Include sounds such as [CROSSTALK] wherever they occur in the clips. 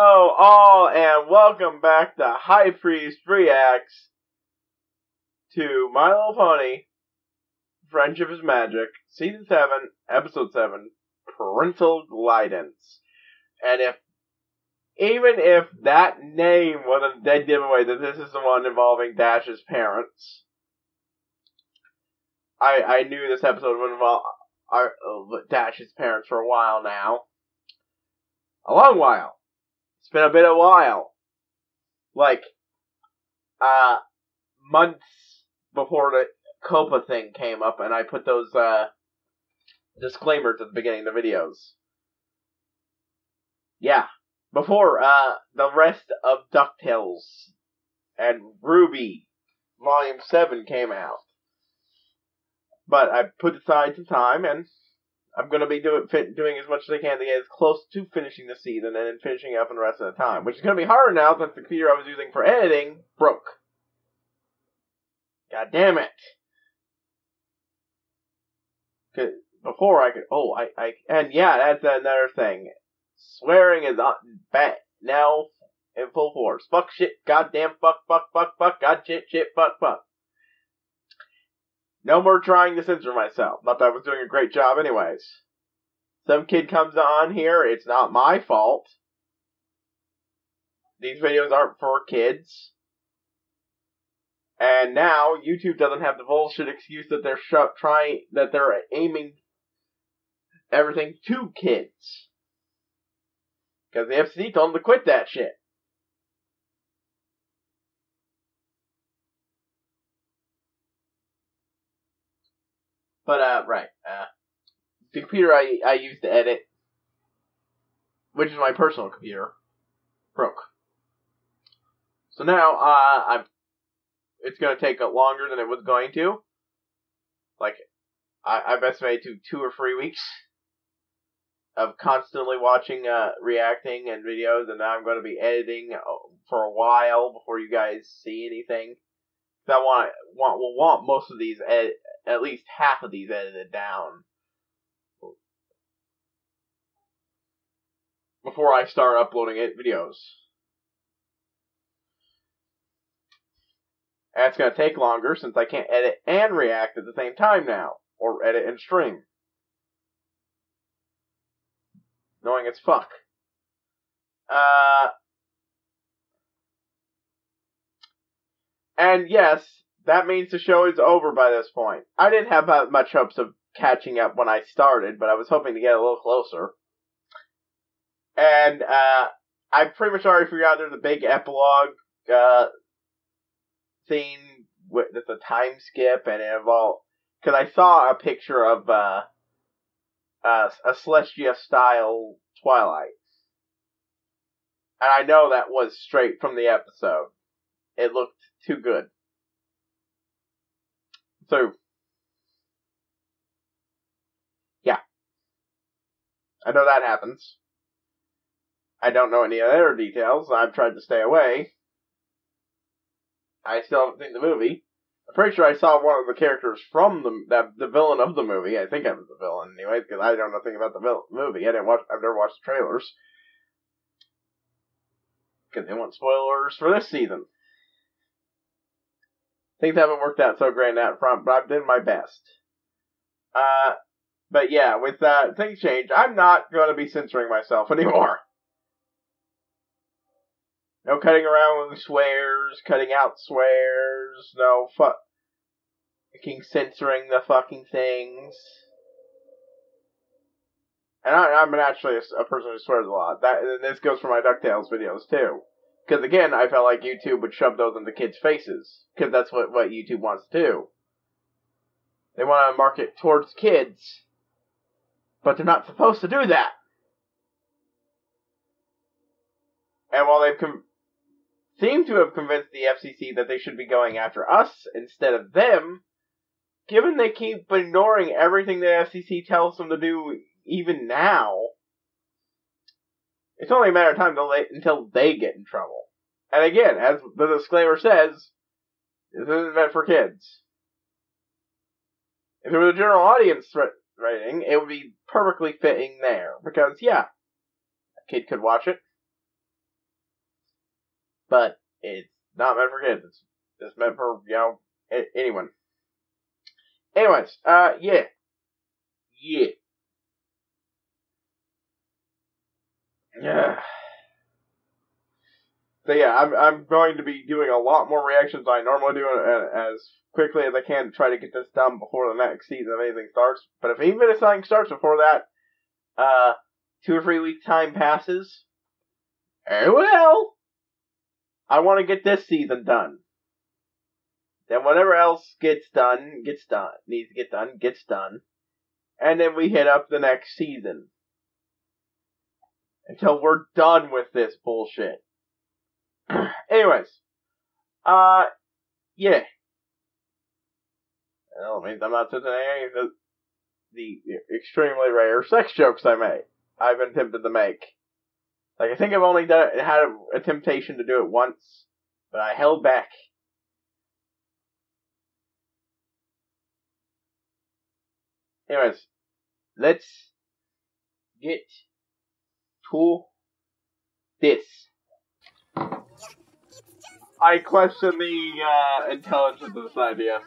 Hello, all, and welcome back to High Priest Reacts to My Little Pony Friendship is Magic, Season 7, Episode 7, Parental Glideance. And if, even if that name wasn't a dead giveaway that this is the one involving Dash's parents, I, I knew this episode would involve our, uh, Dash's parents for a while now. A long while. It's been a bit of a while. Like, uh, months before the COPPA thing came up, and I put those, uh, disclaimers at the beginning of the videos. Yeah. Before, uh, the rest of DuckTales and RWBY Volume 7 came out. But I put aside some time, and I'm going to be doing doing as much as I can to get as close to finishing the season and then finishing up in the rest of the time, which is going to be harder now since the computer I was using for editing broke. God damn it! Before I could, oh, I, I, and yeah, that's another thing. Swearing is bad now in full force. Fuck shit, goddamn fuck, fuck, fuck, fuck, god shit, shit, fuck, fuck. No more trying to censor myself. Not that I was doing a great job anyways. Some kid comes on here, it's not my fault. These videos aren't for kids. And now YouTube doesn't have the bullshit excuse that they're sh- trying that they're aiming everything to kids. Because the FCC told them to quit that shit. But uh, right, uh, the computer I I use to edit, which is my personal computer, broke. So now uh, I'm. It's gonna take longer than it was going to. Like, I, I've estimated to two or three weeks of constantly watching, uh, reacting and videos, and now I'm going to be editing uh, for a while before you guys see anything. I want want will want most of these ed- at least half of these edited down before I start uploading it videos. It's going to take longer since I can't edit and react at the same time now, or edit and stream. Knowing it's fuck. Uh, and yes, that means the show is over by this point. I didn't have much hopes of catching up when I started, but I was hoping to get a little closer. And uh, I pretty much already figured out there's a big epilogue uh, scene with a time skip, and it involved because I saw a picture of uh, uh, a Celestia style Twilight, and I know that was straight from the episode. It looked too good. So, yeah. I know that happens. I don't know any other details. I've tried to stay away. I still haven't seen the movie. I'm pretty sure I saw one of the characters from the the, the villain of the movie. I think I was the villain anyway, because I don't know nothing about the vil- movie. I didn't watch. I've never watched the trailers because they want spoilers for this season things haven't worked out so great out front, but I've done my best. Uh, but yeah, with uh, things change, I'm not going to be censoring myself [LAUGHS] anymore. No cutting around with swears, cutting out swears, no fucking censoring the fucking things. And I, am actually a, a, person who swears a lot. That and this goes for my Ducktales videos too. Because again, I felt like YouTube would shove those in the kids' faces. Because that's what, what YouTube wants to do. They want to market towards kids. But they're not supposed to do that. And while they've com- seemed to have convinced the FCC that they should be going after us instead of them, given they keep ignoring everything the FCC tells them to do even now, it's only a matter of time until they get in trouble. And again, as the disclaimer says, this isn't meant for kids. If it was a general audience rating, it would be perfectly fitting there. Because, yeah, a kid could watch it. but it's not meant for kids. It's it's meant for you know anyone. Anyways, uh, yeah, yeah, yeah. So yeah, I'm I'm going to be doing a lot more reactions than I normally do, as quickly as I can to try to get this done before the next season of anything starts. But if even if something starts before that, uh, two or three week time passes, eh, well, I want to get this season done. Then whatever else gets done, gets done, needs to get done, gets done. And then we hit up the next season. Until we're done with this bullshit. [CLEARS THROAT] Anyways. Uh, yeah. Well, means I'm not touching any of the, the extremely rare sex jokes I made. I've been tempted to make. Like, I think I've only done it, had a, a temptation to do it once, but I held back. Anyways, let's get to this. I question the uh, intelligence of this idea.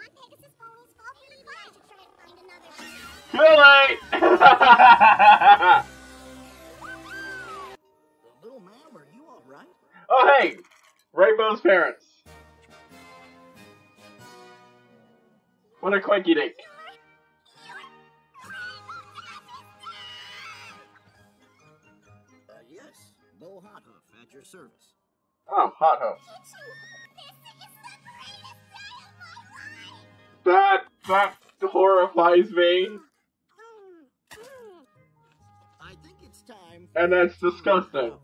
Too late! [LAUGHS] Oh, hey! Rainbow's parents. What a quinky dink. Service. Oh, hot home. That, that horrifies me. I think it's time. And that's disgusting. The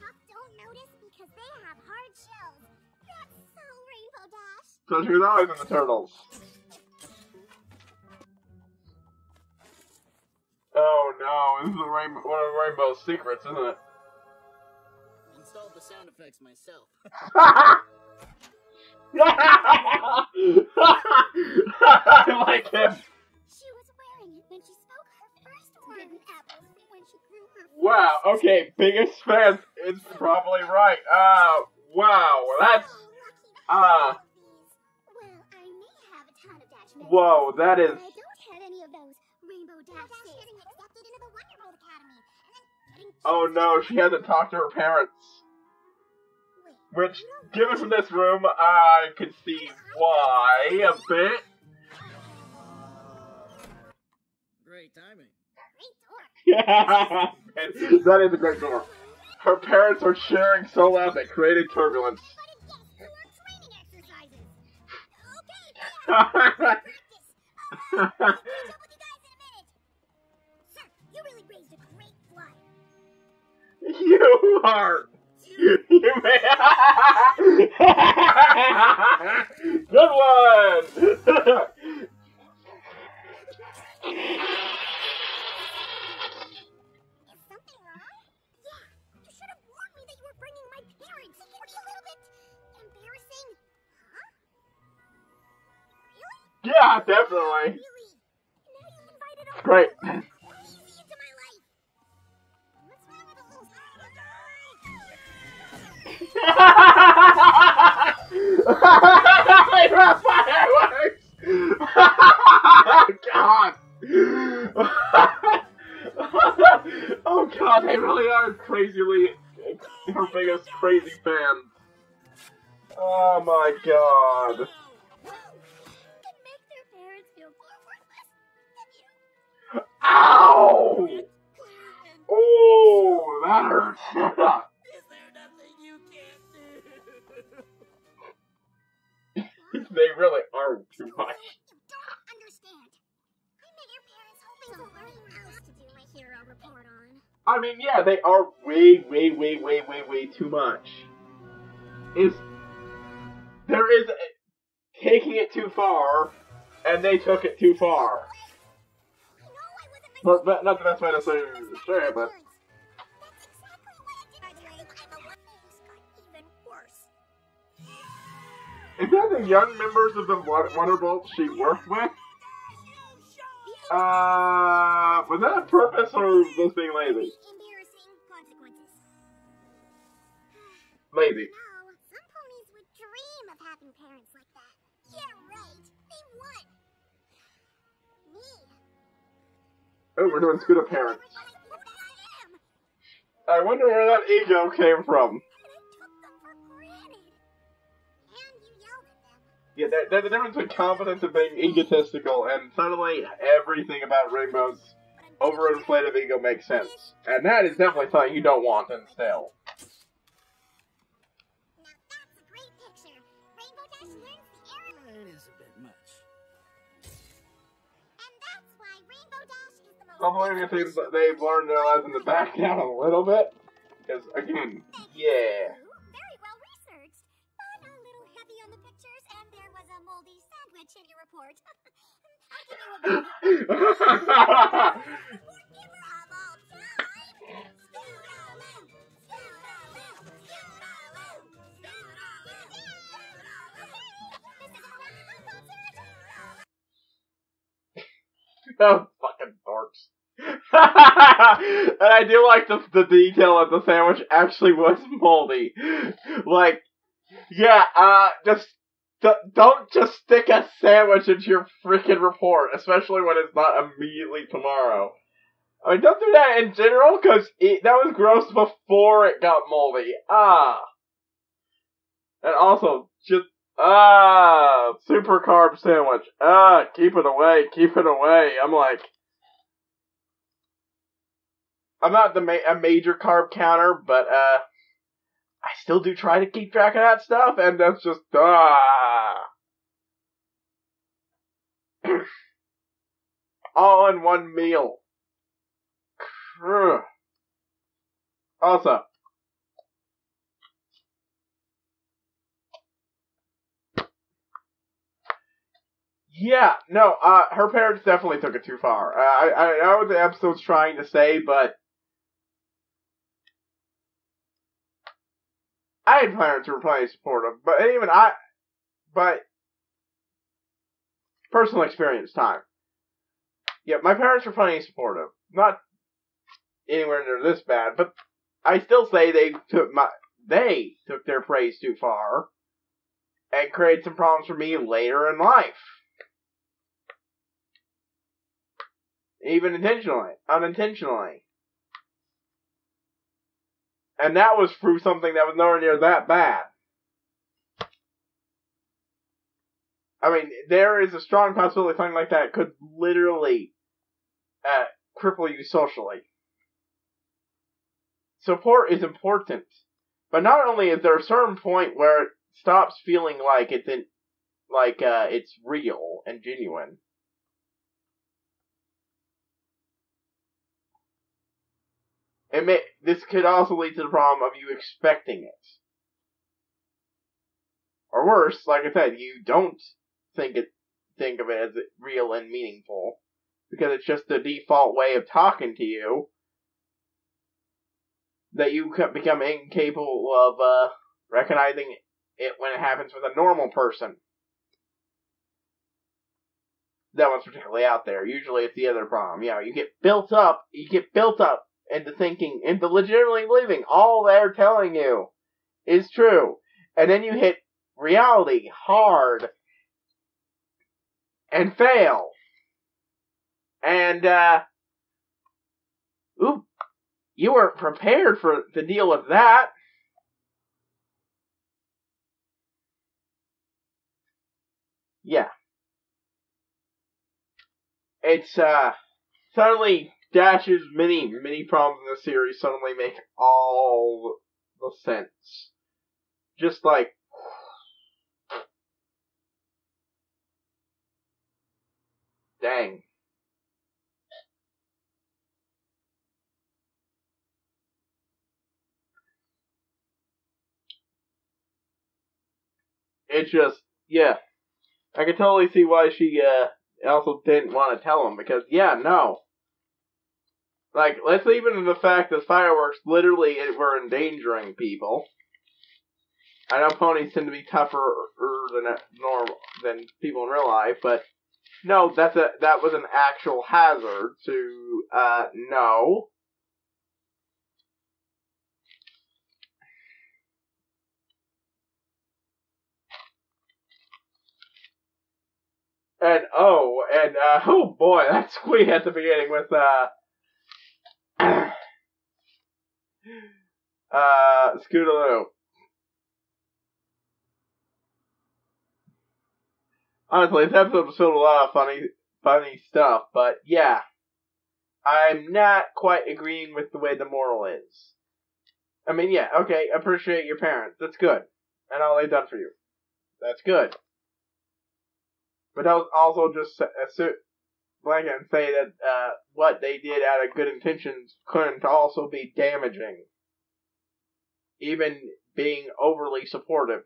tough don't notice because they have hard shells. That's so Rainbow Dash. So she's always in the turtles. Oh no, this is a rainbow, one of the Rainbow's secrets, isn't it? Installed the sound effects myself. [LAUGHS] I like him. She was wearing it when she spoke her first word. Apples when she grew her Wow, okay, biggest fan is probably right. Uh, wow, that's, uh, lucky that I have these. Well, I may have a ton of Dash whoa, that but is, I don't have any of those Rainbow Dash Dash getting accepted into the Wonderbolt Academy and then getting oh no, she hasn't talked to her parents. Wait, Which, given from this room, I could see why a bit. Great timing. great [LAUGHS] door. that is a great door. Her parents are cheering so loud they created turbulence. But it's yes, [LAUGHS] who are training exercises. Okay, now, practice. I'll catch up with you guys in a minute. Sir, you really raised a great fly. you are. You may. Good one. Is something wrong? Yeah, you should [LAUGHS] oh god, they really are crazily biggest crazy fans. Oh my god. Ow! Oh, that hurts. [LAUGHS] [LAUGHS] they really are too much. You don't understand. I met your parents hoping to learn else to do my hero report on. I mean, yeah, they are way, way, way, way, way, way too much. Is there is a, taking it too far, and they took it too far. I know I wasn't But, but not the best way to say sure, but is that the young members of the Won- Wonderbolt she worked with? Uh, was that on purpose or just being lazy? Embarrassing consequences. Maybe. No, some ponies would dream of having parents like that. Yeah, right. Name one. Me. Oh, we're doing Scooter parents. Everybody thinks that I am. I wonder where that ego came from. Yeah, there, there's a difference between confidence and being egotistical, and suddenly everything about Rainbow's overinflated ego makes sense. And that is definitely something you don't want to instill. The the seems they've learned their lesson to back down a little bit. Because, again, yeah. Sandwich [LAUGHS] [LAUGHS] in your report. I'll give you a bonus. Those fucking dorks. [LAUGHS] and I do like the, the detail that the sandwich actually was moldy. Like, yeah, uh, just d- don't just stick a sandwich into your freaking report, especially when it's not immediately tomorrow. I mean, don't do that in general, because that was gross before it got moldy. Ah. And also, just, ah, super carb sandwich. Ah, keep it away, keep it away. I'm like, I'm not the ma- a major carb counter, but uh, I still do try to keep track of that stuff, and that's just ah. All one meal. Also, yeah, no, uh, her parents definitely took it too far. I, I, I know what the episode's trying to say, but I had parents who were plenty supportive, but even I, but personal experience time. Yeah, my parents were plenty supportive. Not anywhere near this bad, but I still say they took my they took their praise too far and created some problems for me later in life. Even intentionally, unintentionally. And that was through something that was nowhere near that bad. I mean, there is a strong possibility something like that could literally uh, cripple you socially. Support is important, but not only is there a certain point where it stops feeling like it's in, like uh, it's real and genuine. It may, this could also lead to the problem of you expecting it. Or worse, like I said, you don't think it think of it as real and meaningful because it's just the default way of talking to you that you become incapable of uh, recognizing it when it happens with a normal person. That one's particularly out there. Usually, it's the other problem. You know, you get built up. You get built up into thinking, into legitimately believing all they're telling you is true, and then you hit reality hard and fail. And, uh, ooh, you weren't prepared for to deal with that. Yeah. It's, uh, suddenly Dash's many, many problems in the series suddenly make all the sense. Just like, [SIGHS] dang. It's just, yeah. I can totally see why she, uh, also didn't want to tell him, because, yeah, no. Like, let's even the fact that fireworks literally were endangering people. I know ponies tend to be tougher than normal than people in real life, but no, that's a that was an actual hazard to uh no. And oh, and uh, [LAUGHS] oh boy, that squeak at the beginning with uh, [CLEARS THROAT] uh, Scootaloo. Honestly, this episode was filled with a lot of funny, funny stuff, but yeah, I'm not quite agreeing with the way the moral is. I mean, yeah, okay, appreciate your parents. That's good. And all they've done for you. That's good. But I'll also just assert blanket and say that uh, what they did out of good intentions couldn't also be damaging. Even being overly supportive.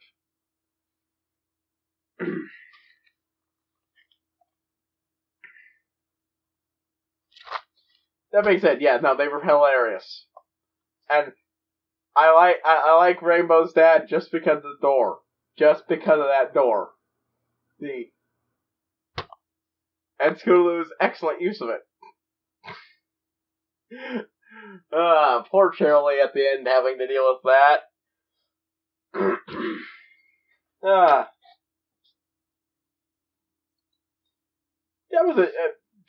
[CLEARS THROAT] that being said, yeah, no, they were hilarious. And I like I, I like Rainbow's dad just because of the door. Just because of that door. The and Scootaloo's excellent use of it. Ah, poor Charlie at the end having to deal with that. [CLEARS THROAT] Ah. that was a,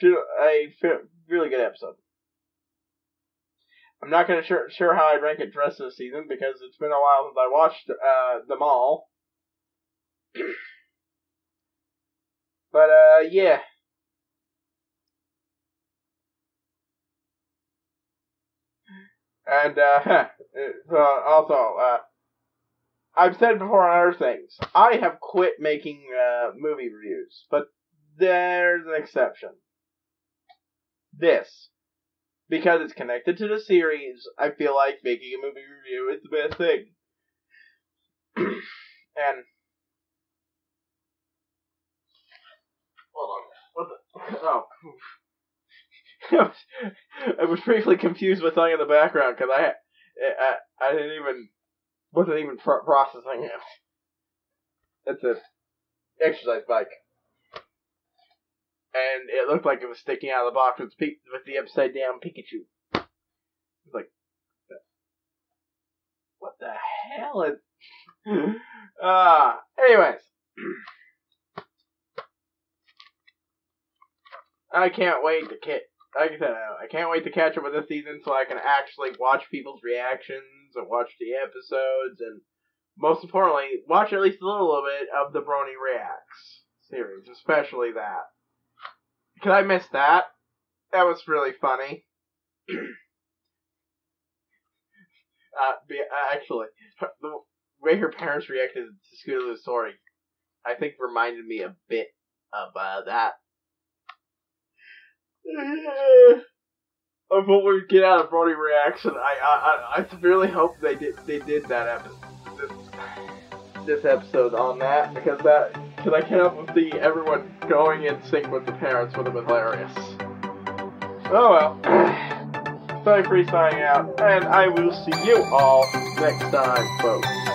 a, a really good episode. I'm not gonna sure sure how I'd rank it dress this season because it's been a while since I watched uh, them all. [CLEARS THROAT] but uh, yeah. And uh, [LAUGHS] also, uh, I've said before on other things, I have quit making uh, movie reviews, but there's an exception. This because it's connected to the series, I feel like making a movie review is the best thing. [CLEARS THROAT] and hold on, what the? [LAUGHS] Oh, [LAUGHS] I was briefly confused with something in the background because I, I I didn't even wasn't even pro- processing it. It's a exercise bike and it looked like it was sticking out of the box with, with the upside down Pikachu. It's like, what the hell is? Ah, [LAUGHS] uh, anyways, [CLEARS THROAT] I can't wait to catch. Like I said, I can't wait to catch up with this season so I can actually watch people's reactions and watch the episodes, and most importantly, watch at least a little bit of the Brony Reacts series, especially that. Can I miss that? That was really funny. [CLEARS THROAT] uh, be, uh, actually, [LAUGHS] the way her parents reacted to Scootaloo's story, I think reminded me a bit of uh, that. [LAUGHS] of what we get out of Brony reaction. I, I I really hope they did they did that episode this, this episode on that because that because I cannot see everyone going in sync with the parents would have been hilarious. Oh well. Sorry for signing out, and I will see you all next time, folks.